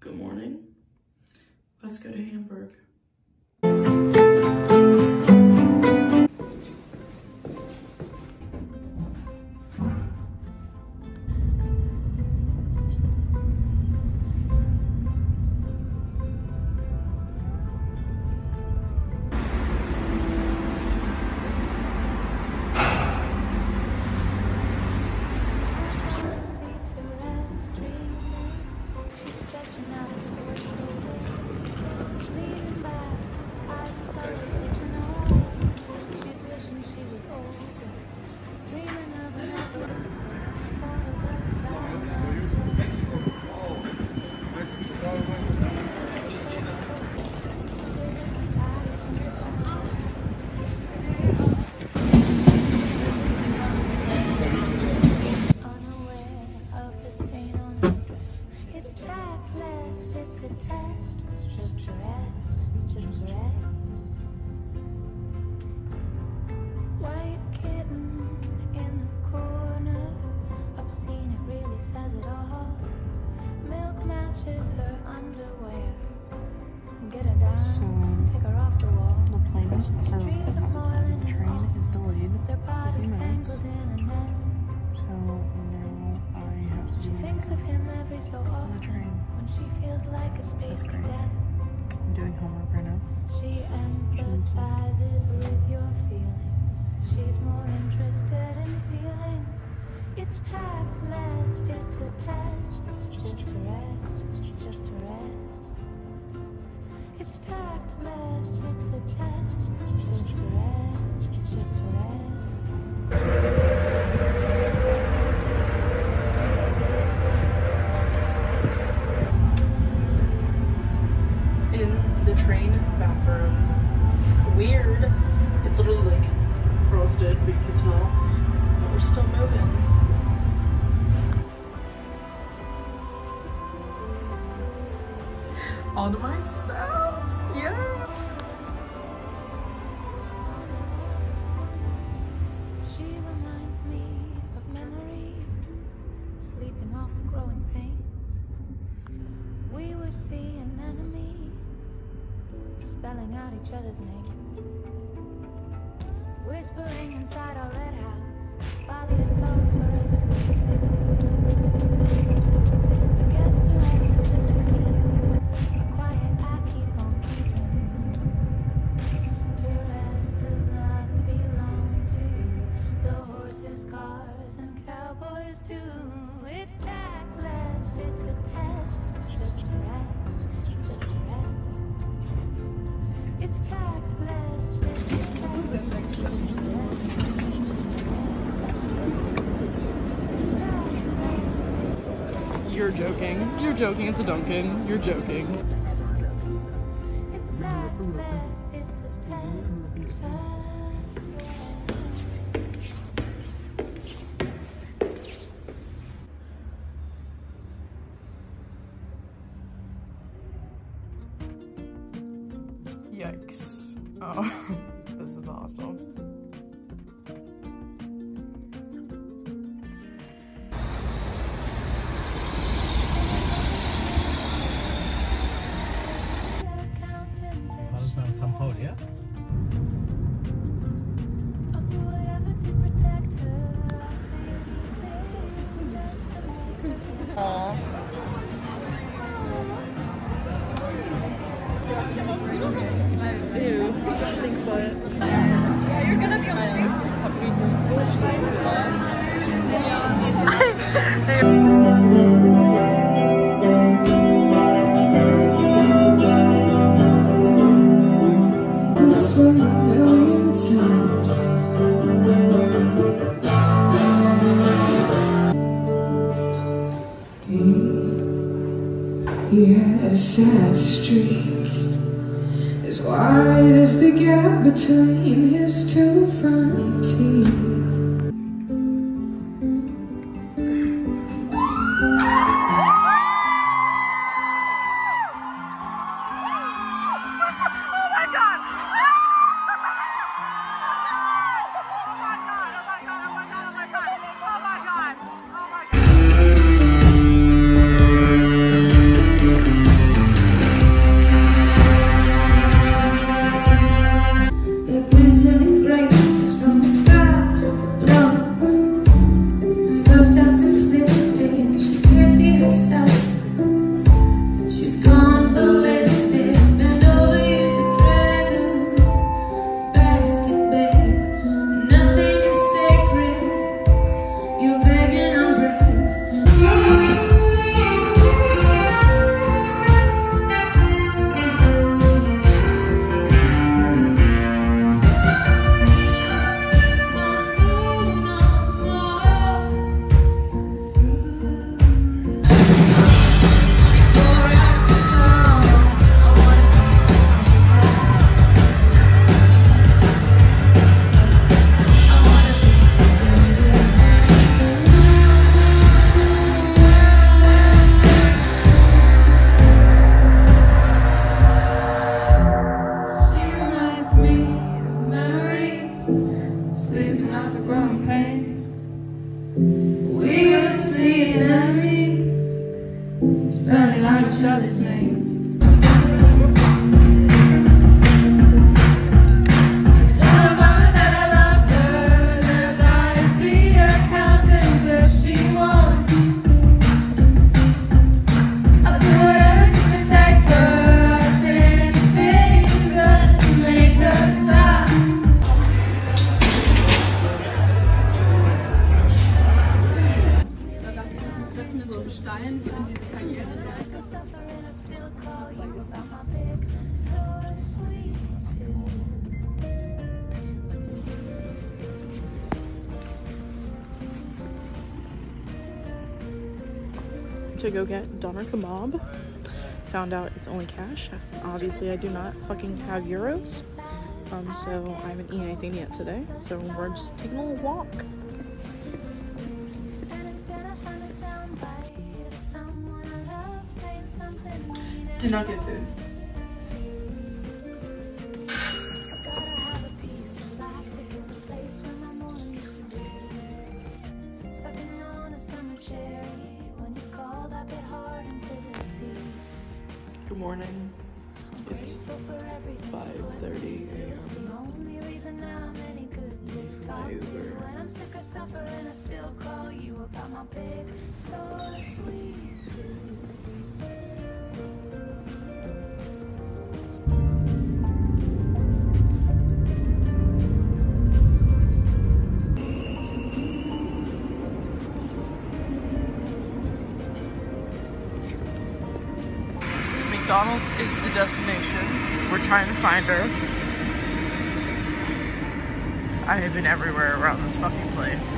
Good morning. Let's go to Hamburg. So, take her off the wall. The plane is, or Dreams of the train is delayed Their bodies tangled in a net. So now I have to She thinks of him every so on the often train. when she feels like a space cadet. I'm doing homework right now. She empathizes with your feelings. She's more interested in ceilings. It's tactless, it's a test. It's just a rest, it's just a rest. It's tactless, it's a test. It's just a rest, it's just a rest. To myself. Yeah. She reminds me of memories, sleeping off the growing pains. We were seeing enemies, spelling out each other's names. Whispering inside our red house while the adults were asleep. And cowboys do. It's tactless, it's a test. It's just rest. It's just rest. It's tactless, it's a test. It's just rest. It's just a rest. It's tactless, it's a test. You're joking. You're joking. It's a Duncan. You're joking. It's tactless, it's a test. Yikes. Oh, this is the hostel. Alles He, had a sad streak, as wide as the gap between his two front teeth. Suffering, I still call you about my big, so sweet tooth. To go get doner kebab. Found out it's only cash. Obviously, I do not fucking have euros. Um, so I haven't eaten anything yet today. So we're just taking a little walk. Hard into the sea. Good morning. But 5:30 It's the only reason McDonald's is the destination. We're trying to find her. I have been everywhere around this fucking place.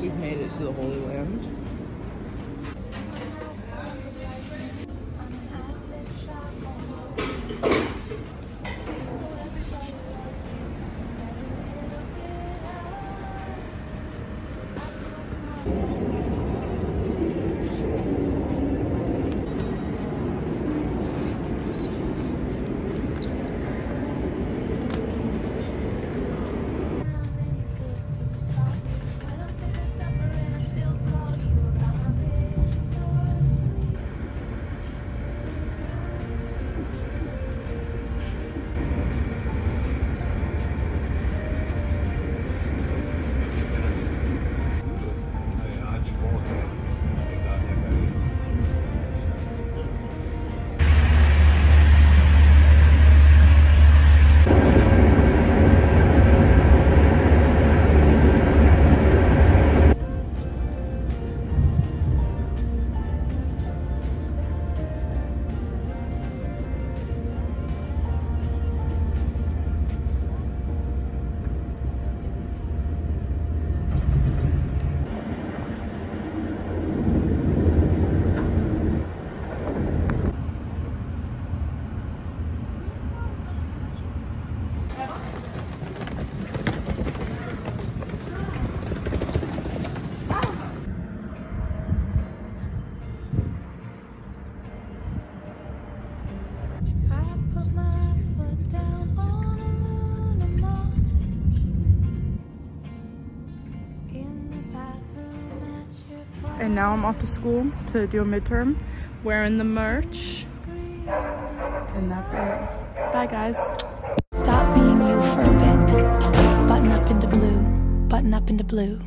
We've made it to the Holy Land. And now I'm off to school to do a midterm, wearing the merch. And that's it. Bye, guys. Stop being you for a bit. Button up into blue. Button up into blue.